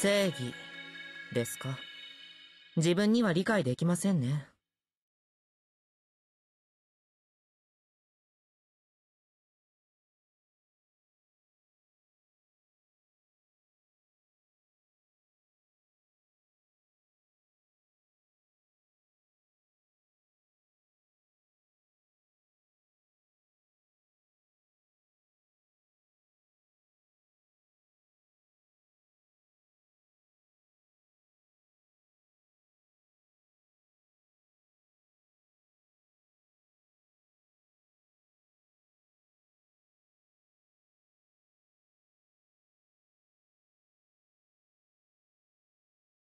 正義ですか？自分には理解できませんね。